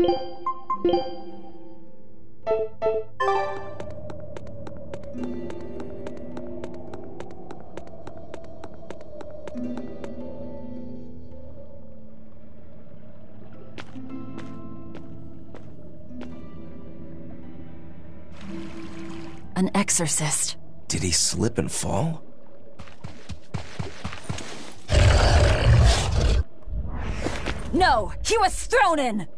An exorcist. Did he slip and fall? No, he was thrown in!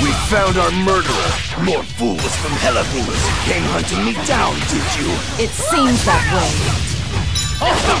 We found our murderer! More fools from Hellawes came hunting me down, did you? It seems that way. Oh.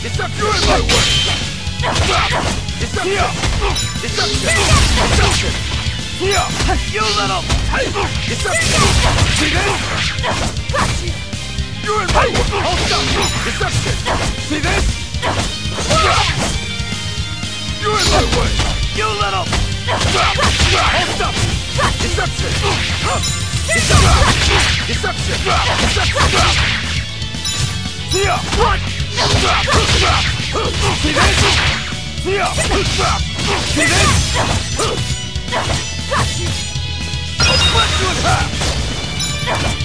Deception! You're in my way! Deception! Deception! Deception! You little... Deception! See this? You're in my way! Stop you! Deception! See this? You're in my way! You little... Stop you! Deception! Deception! Deception! Deception! What? See this? Here!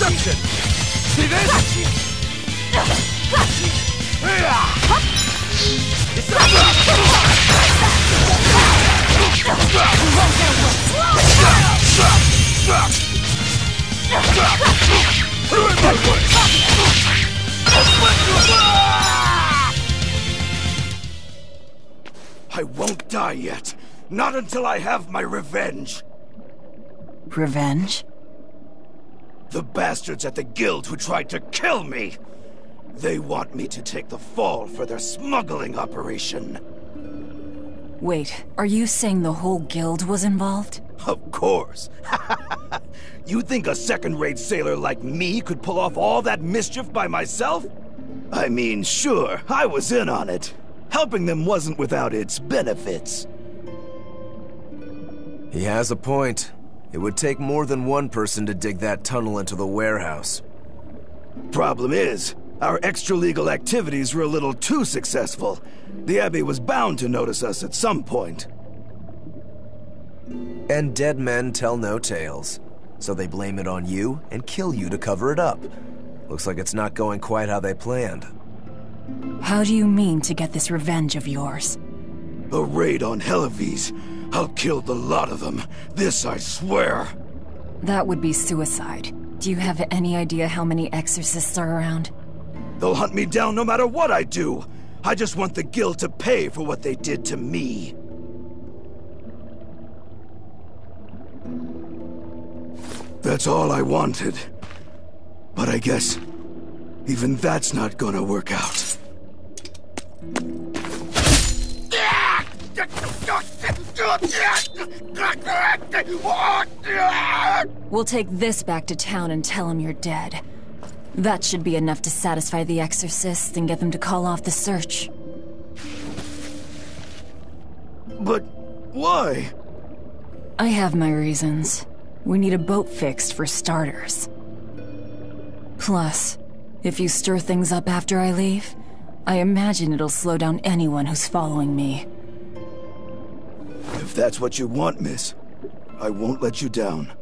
Attention! See this? I won't die yet. Not until I have my revenge. Revenge? The bastards at the guild who tried to kill me! They want me to take the fall for their smuggling operation. Wait, are you saying the whole guild was involved? Of course. you think a second-rate sailor like me could pull off all that mischief by myself? I mean, sure, I was in on it. Helping them wasn't without its benefits. He has a point. It would take more than one person to dig that tunnel into the warehouse. Problem is, our extra-legal activities were a little too successful. The Abbey was bound to notice us at some point. And dead men tell no tales. So they blame it on you and kill you to cover it up. Looks like it's not going quite how they planned. How do you mean to get this revenge of yours? A raid on Hellawes. I'll kill the lot of them. This I swear. That would be suicide. Do you have any idea how many exorcists are around? They'll hunt me down no matter what I do. I just want the guild to pay for what they did to me. That's all I wanted. But I guess even that's not gonna work out. We'll take this back to town and tell him you're dead. That should be enough to satisfy the exorcists and get them to call off the search. But why? I have my reasons. We need a boat fixed for starters. Plus, if you stir things up after I leave, I imagine it'll slow down anyone who's following me. If that's what you want, miss, I won't let you down.